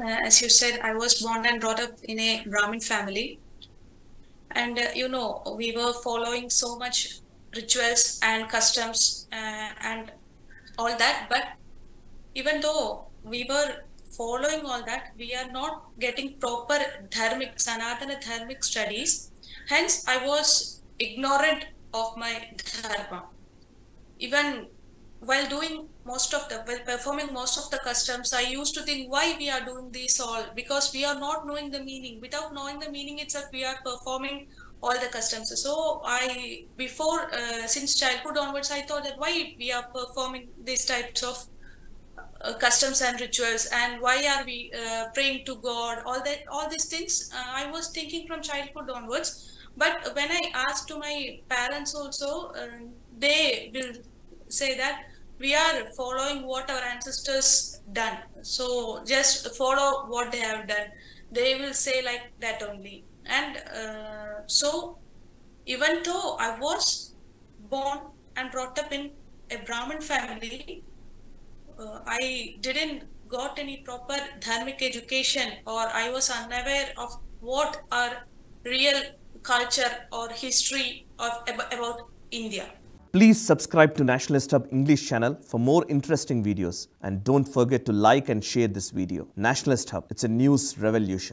Uh, as you said, I was born and brought up in a Brahmin family. And uh, you know, we were following so much rituals and customs uh, and all that. But even though we were following all that, we are not getting proper dharmic, sanatana dharmic studies. Hence, I was ignorant of my dharma. Even while doing most of the while performing most of the customs i used to think why we are doing this all? Because we are not knowing the meaning. Without knowing the meaning itself we are performing all the customs. So i before uh, since childhood onwards i thought that why we are performing these types of uh, customs and rituals and why are we uh, praying to god? All that all these things uh, i was thinking from childhood onwards. But when i asked to my parents also uh, they will say that we are following what our ancestors done. So just follow what they have done. They will say like that only. And uh, so even though i was born and brought up in a brahmin family uh, i didn't got any proper dharmic education or i was unaware of what our real culture or history of ab- about india Please subscribe to Nationalist Hub English channel for more interesting videos and don't forget to like and share this video. Nationalist Hub, it's a news revolution.